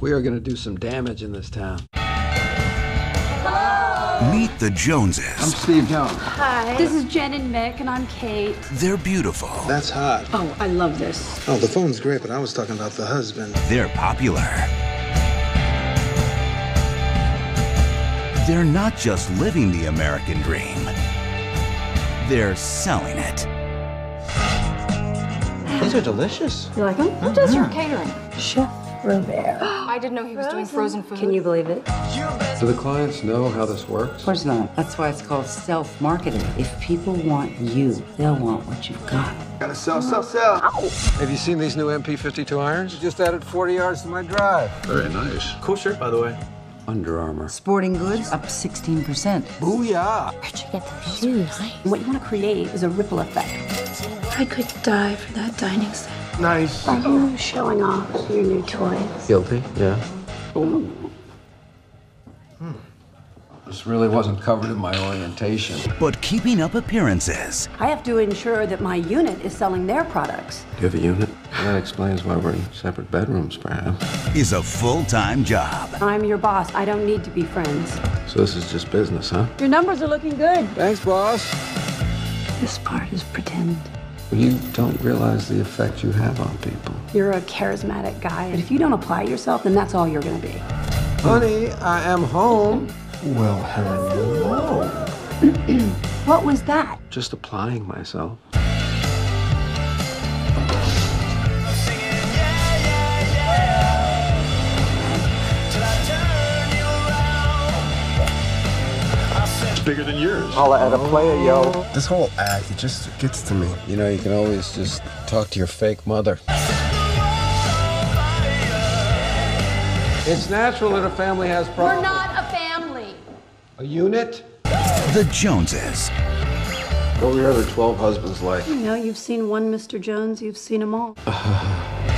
We are going to do some damage in this town. Meet the Joneses. I'm Steve Jones. Hi. This is Jen and Mick, and I'm Kate. They're beautiful. That's hot. Oh, I love this. Oh, the phone's great, but I was talking about the husband. They're popular. They're not just living the American dream, they're selling it. These are delicious. You like them? Who does your catering? Chef Robert. I didn't know he was doing frozen food. Can you believe it? Do the clients know how this works? Of course not. That's why it's called stealth-marketing. If people want you, they'll want what you've got. Gotta sell, sell, sell. Have you seen these new MP52 irons? Just added 40 yards to my drive. Very nice. Cool shirt, by the way. Under Armour. Sporting goods up 16%. Booyah! Where'd you get those shoes? What you want to create is a ripple effect. I could die for that dining set. Nice. Are you showing off your new toys? Guilty, yeah. Hmm. This really wasn't covered in my orientation. But keeping up appearances I have to ensure that my unit is selling their products. Do you have a unit? That explains why we're in separate bedrooms, perhaps. is a full time job. I'm your boss. I don't need to be friends. So this is just business, huh? Your numbers are looking good. Thanks, boss. This part is pretend. You don't realize the effect you have on people. You're a charismatic guy, but if you don't apply yourself, then that's all you're going to be. Honey, I am home. Well, hello. What was that? Just applying myself. Bigger than yours. Holla at a player, yo. This whole act, it just gets to me. You know, you can always just talk to your fake mother. It's natural that a family has problems. We're not a family. A unit? The Joneses. What were your other 12 husbands like? You know, you've seen one Mr. Jones, you've seen them all.